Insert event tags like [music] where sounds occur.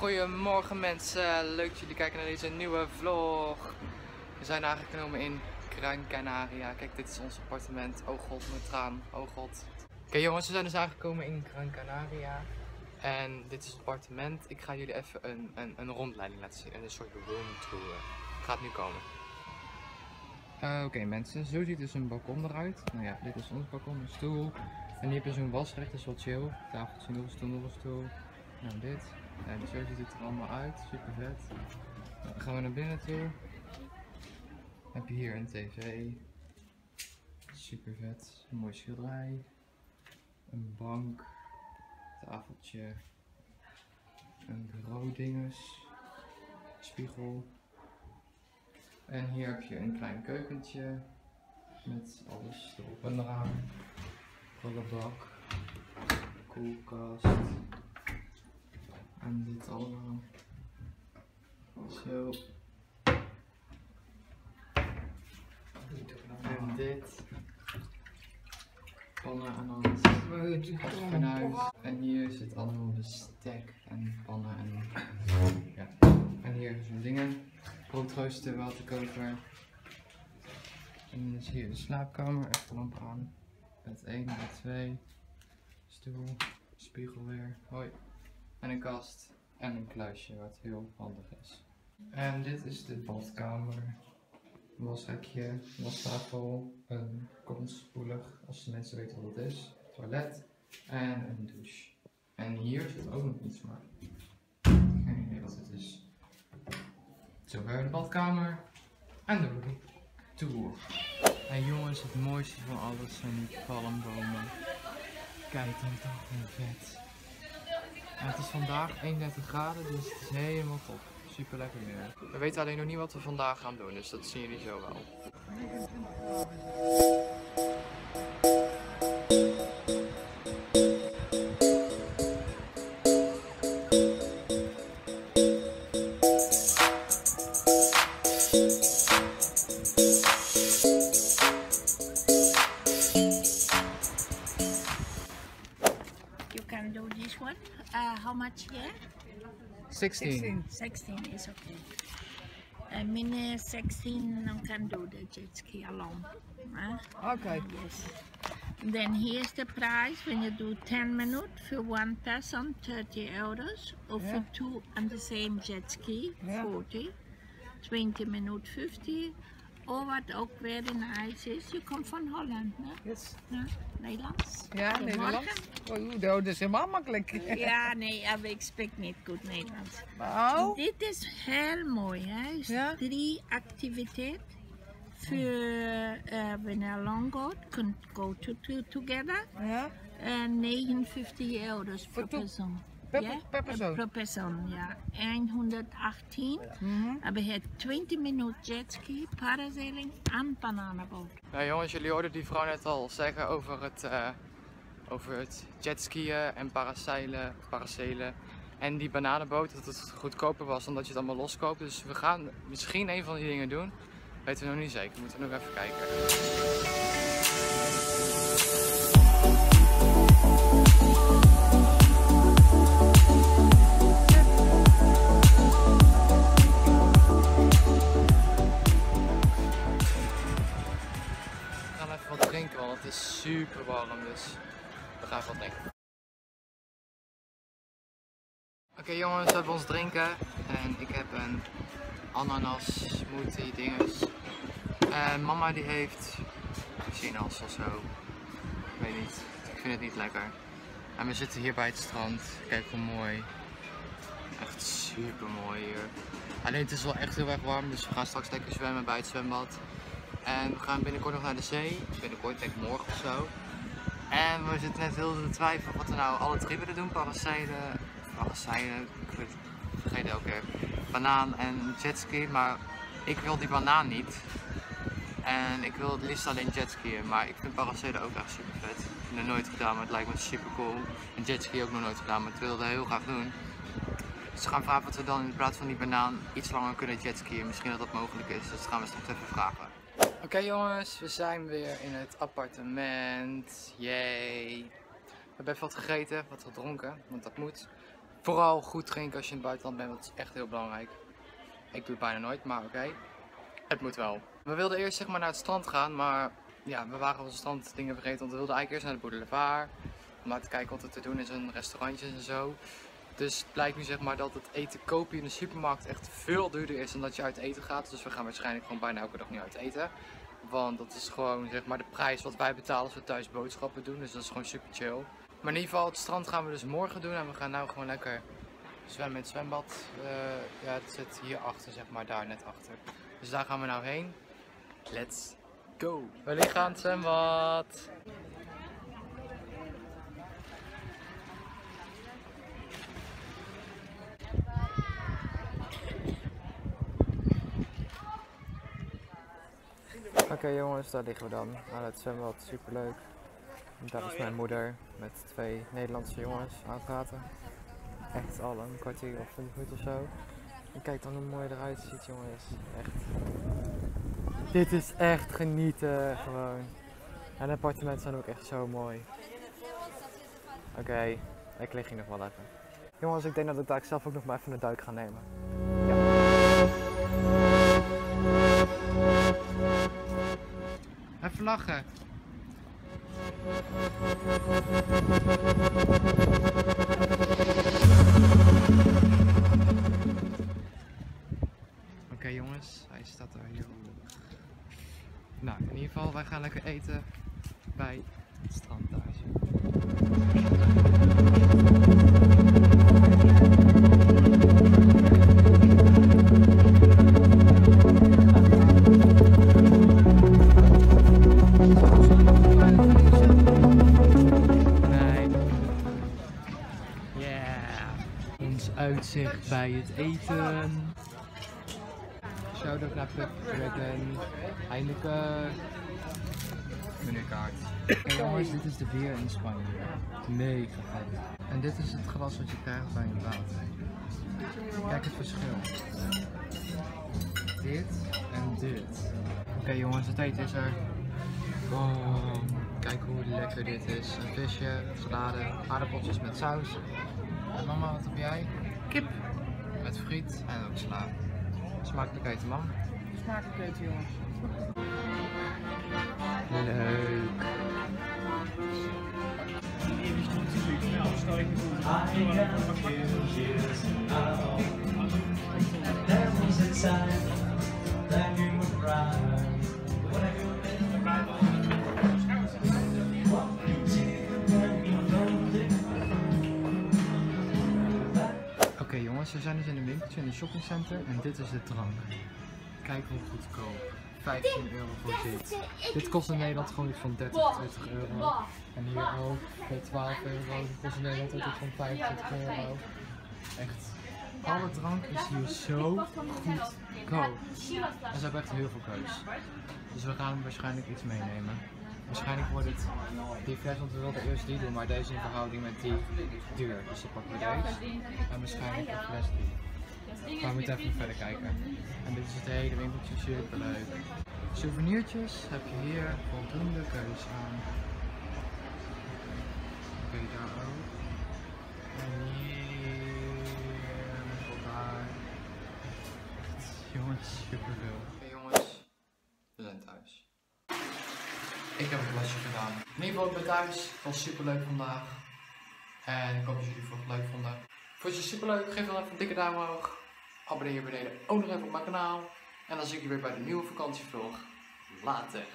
Goedemorgen mensen, leuk dat jullie kijken naar deze nieuwe vlog. We zijn aangekomen in Gran Canaria. Kijk, dit is ons appartement. Oh god, mijn traan. Oh god. Oké jongens, we zijn dus aangekomen in Gran Canaria. En dit is het appartement. Ik ga jullie even een, een, een rondleiding laten zien. Een soort room tour. Gaat nu komen. Eh, Oké mensen, zo ziet dus een balkon eruit. Nou ja, dit is ons balkon, een stoel. En hier heb je zo'n wasrecht, dat is wel chill. Tafeltje, nog een stoel, nog stoel. Nou dit. En zo ziet het er allemaal uit, super vet. Nou, dan gaan we naar binnen toe. Heb je hier een tv. Super vet. Een mooi schilderij. Een bank. Tafeltje. Een bureau dinges. Spiegel. En hier heb je een klein keukentje. Met alles erop en eraan. Prullenbak. Koelkast. En dit allemaal. Zo. En dit. Pannen en alles. Afvanuit. En hier zit allemaal bestek en pannen en ja. En hier zo'n dingen. Broodrooster, waterkoker. En dan is hier de slaapkamer, echt lamp aan. Bed 1, bed 2. Stoel, spiegel weer. Hoi. En een kast en een kluisje, wat heel handig is. En dit is de badkamer. Washekje, wastafel, een kotspoelig, als de mensen weten wat het is. Toilet en een douche. En hier zit ook nog iets, maar geen idee wat het is. Zover de badkamer en de tour. En jongens, het mooiste van alles zijn die palmbomen. Kijk, dit is toch vet. Vandaag 31 graden, dus het is helemaal top. Super lekker weer. We weten alleen nog niet wat we vandaag gaan doen, dus dat zien jullie zo wel. 16. 16 is okay. Uh, mini 16 no can do the jet ski alone. Huh? Okay. Yes. Then here's the price when you do 10 minutes for one person 30 euros or for two on the same jet ski Yeah. 40 20 minutes 50 or what ook very nice is you come from Holland ne? Yes. Ja, Nederlands Ja. Nederlands. Oh, dat is helemaal makkelijk. [laughs] Ja, nee, ik spreek niet goed Nederlands. Nou, Dit is heel mooi, hè? Ja. Drie activiteiten voor uh, wanneer lang gaat, kunt go to, to together. ja. En 59 euro's per persoon. Per- Ja? per persoon? Per persoon, ja. 118. Mhm. Maar je hebt 20 minuten jetski, parasailing en bananenboot. Nou jongens, jullie hoorden die vrouw net al zeggen over het, eh over het jetskiën en parasailen, parasailen. En die bananenboot, dat het goedkoper was omdat je het allemaal loskoopt. Dus we gaan misschien een van die dingen doen. Weten we nog niet zeker, moeten we nog even kijken. Oké jongens, we hebben ons drinken en ik heb een ananas smoothie dinges. En mama die heeft sinaas of zo. Ik weet niet, ik vind het niet lekker. En we zitten hier bij het strand, kijk hoe mooi. Echt super mooi hier. Alleen het is wel echt heel erg warm, dus we gaan straks lekker zwemmen bij het zwembad. En we gaan binnenkort nog naar de zee. Binnenkort denk ik morgen of zo. En we zitten net heel te twijfelen wat we nou alle drie willen doen. Parasailen, parasailen, ik vergeet elke keer. Banaan en jetski, maar ik wil die banaan niet. En ik wil het liefst alleen jetskiën, maar ik vind parasailen ook echt super vet. Ik heb het nooit gedaan, maar het lijkt me super cool. En jetski ook nog nooit gedaan, maar ik wil het heel graag doen. Dus we gaan vragen wat we dan in plaats van die banaan iets langer kunnen jetskiën. Misschien dat dat mogelijk is, dus dat gaan we straks even vragen. Oké jongens, we zijn weer in het appartement. Yay. We hebben even wat gegeten, wat gedronken, want dat moet. Vooral goed drinken als je in het buitenland bent, dat is echt heel belangrijk. Ik doe het bijna nooit, maar oké. Het moet wel. We wilden eerst zeg maar naar het strand gaan, maar ja, we waren onze stranddingen vergeten. Want we wilden eigenlijk eerst naar de boulevard. Om maar te kijken wat er te doen is in restaurantjes en zo. Dus het blijkt nu zeg maar dat het eten kopen in de supermarkt echt veel duurder is dan dat je uit eten gaat. Dus we gaan waarschijnlijk gewoon bijna elke dag niet uit eten. Want dat is gewoon zeg maar de prijs wat wij betalen als we thuis boodschappen doen. Dus dat is gewoon super chill. Maar in ieder geval, het strand gaan we dus morgen doen. En we gaan nou gewoon lekker zwemmen in het zwembad. Uh, ja, het zit hier achter, zeg maar, daar net achter. Dus daar gaan we nou heen. Let's go! We liggen aan het zwembad. Oké jongens, daar liggen we dan aan het zwembad, superleuk. Daar is mijn moeder met twee Nederlandse jongens aan het praten. Echt al een kwartier of 20 minuten of zo. En kijk dan hoe mooi eruit ziet jongens. Echt. Dit is echt genieten gewoon. En de appartementen zijn ook echt zo mooi. Oké, ik lig hier nog wel even. Jongens, ik denk dat ik daar zelf ook nog maar even een duik ga nemen. Even lachen. Oké jongens, hij staat er hier. Nou, in ieder geval, wij gaan lekker eten bij het strand daar. Uitzicht bij het eten. Shout-out naar Pep Dragon, Heineken, menukaart. Hey jongens, dit is de beer in Spanje. Mega vet. En dit is het glas wat je krijgt bij een water. Kijk het verschil. Dit en dit. Oké jongens, het eten is er. Oh, kijk hoe lekker dit is. Een visje, salade, aardappeltjes met saus. En mama, wat heb jij? Kip. Met friet en ook sla. Smakelijk eten, man. Smakelijk eten, jongens. Leuk. There was a time that you would cry. Een shoppingcenter en dit is de drank. Kijk hoe goedkoop. 15 euro voor dit. Dit kost in Nederland gewoon iets van 30, 20 euro. En hier ook voor 12 euro. Dit kost in Nederland ook iets van 25 euro. Echt. Alle drank is hier zo goedkoop. En ze hebben echt heel veel keus. Dus we gaan waarschijnlijk iets meenemen. Waarschijnlijk wordt het divers, want we wilden eerst die doen, maar deze in verhouding met die duur. Dus dan pakken we deze. En waarschijnlijk een fles die. Maar we moeten even verder kijken. En dit is het hele winkeltje, super leuk. Souvenirtjes heb je hier voldoende keus aan. Oké, daar ook. En hier, tot daar. Echt, jongens, super veel. Oké jongens, we zijn thuis. Ik heb een klasje gedaan. In ieder geval, ik ben thuis. Het was super leuk vandaag. En ik hoop dat jullie het leuk vonden. Vond je het super leuk? Geef dan even een dikke duim omhoog. Abonneer je beneden ook nog even op mijn kanaal. En dan zie ik je weer bij de nieuwe vakantievlog. Later.